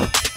Okay.